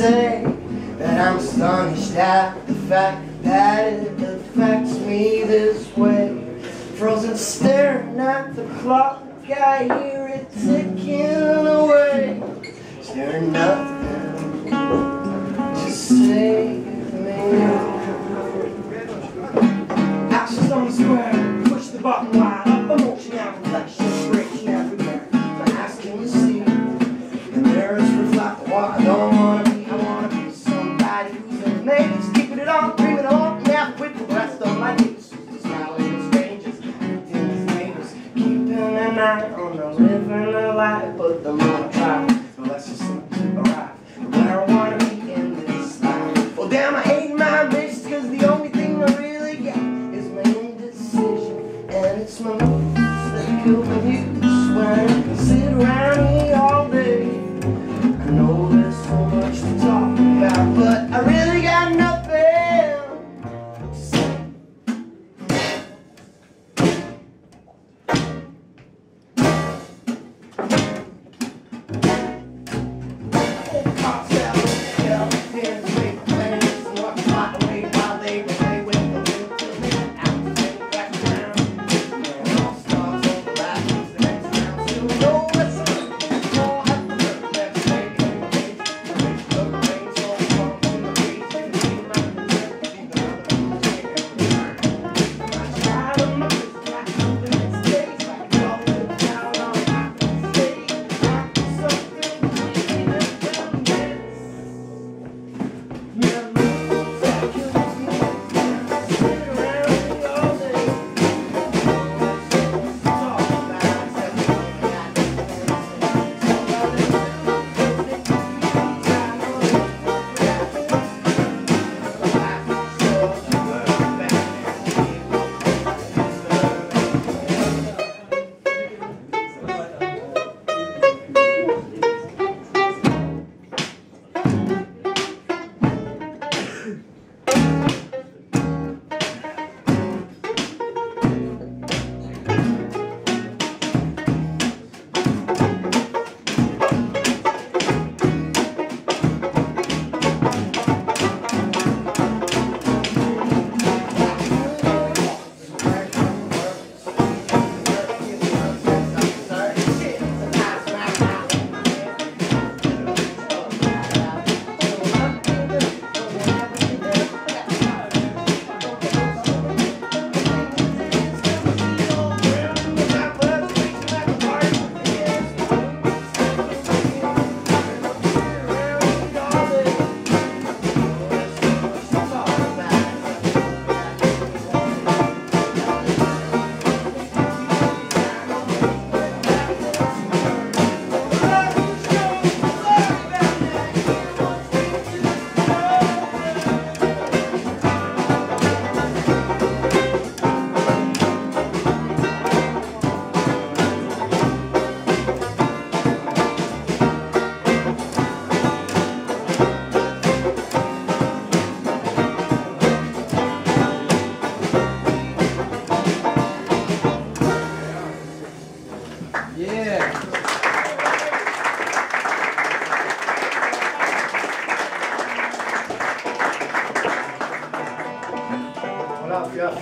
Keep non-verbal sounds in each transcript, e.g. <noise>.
say that I'm astonished at the fact that it affects me this way. Frozen staring at the clock, I hear it ticking away. Is there nothing? Just save me. Actions square, push the button wide the Lord.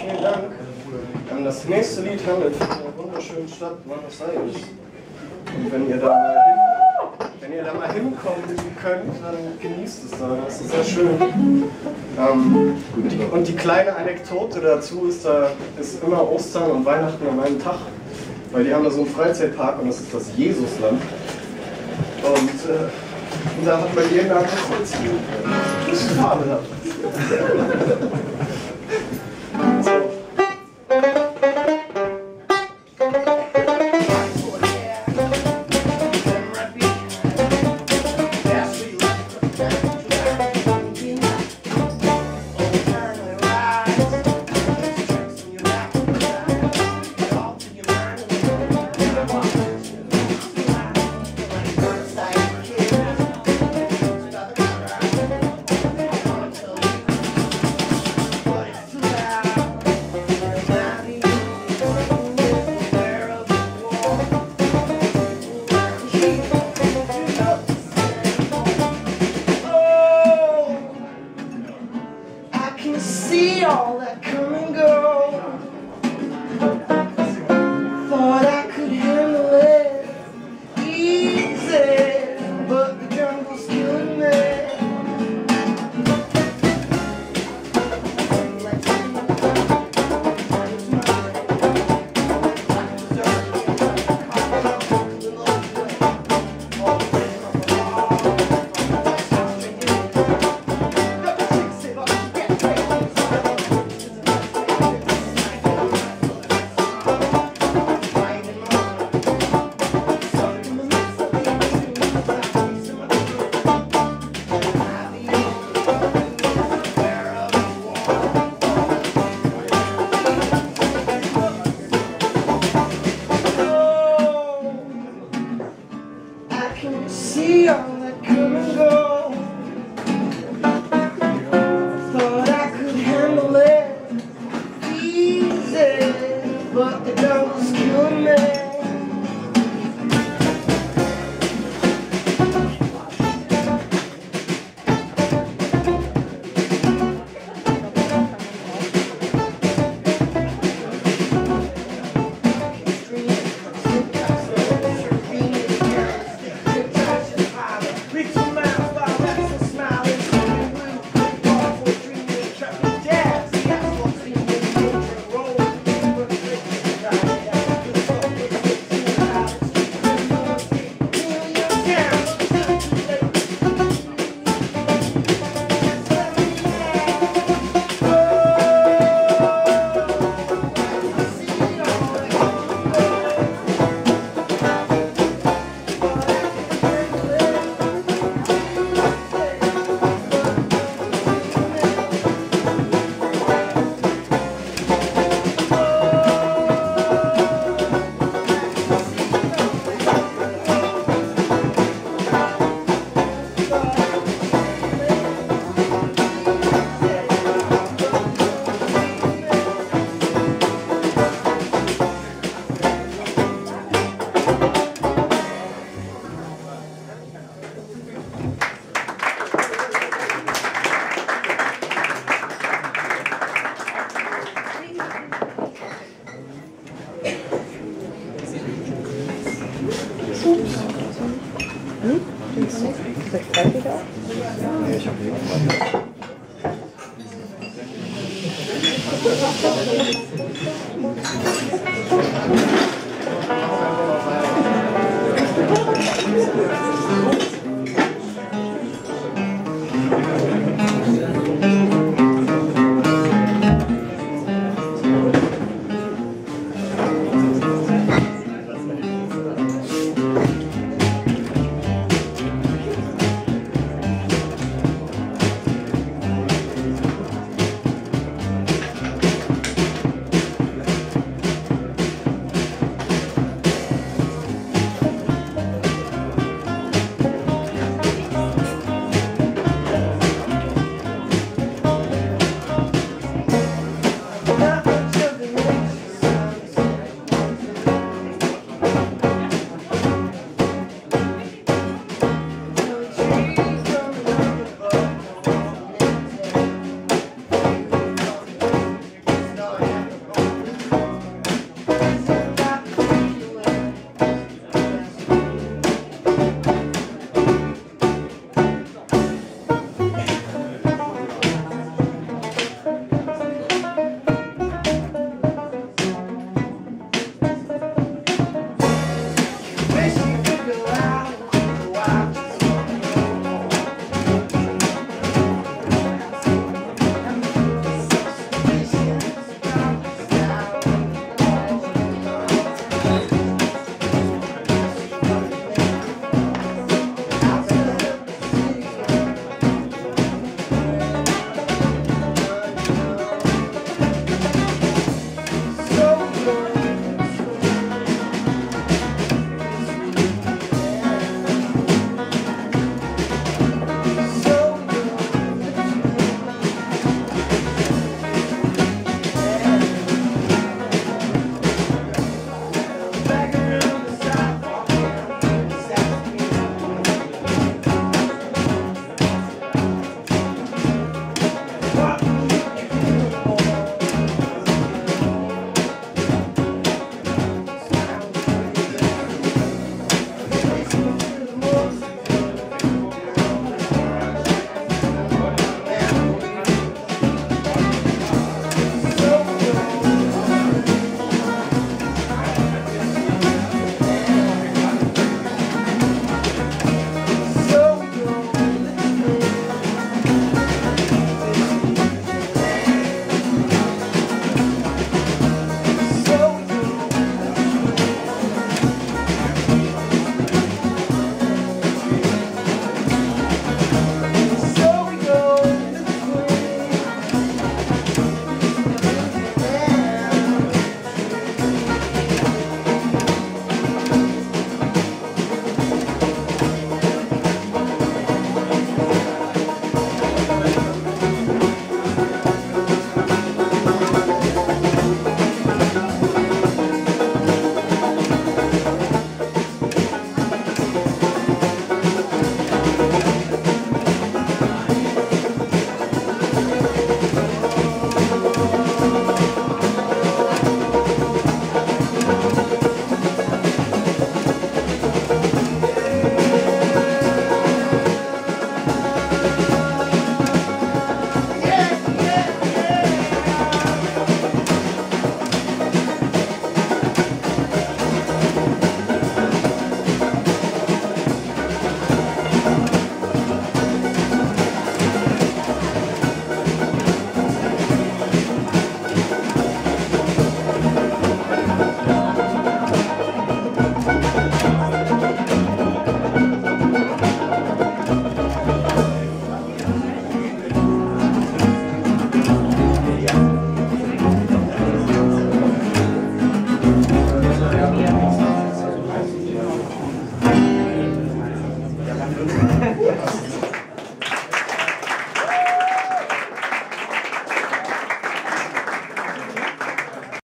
Vielen Dank. Das nächste Lied handelt von der wunderschönen Stadt Buenos Aires. Und wenn ihr da mal, wenn ihr da mal hinkommen könnt, dann genießt es da. Das ist sehr schön. Ähm, und, die, und die kleine Anekdote dazu ist, da ist immer Ostern und Weihnachten an einem Tag. Weil die haben da so einen Freizeitpark und das ist das Jesusland. Und, äh, und da hat man jeden Abend kurz die Farbe. <laughs> Soll ich 30 auch? Nee, ich habe eh jeden.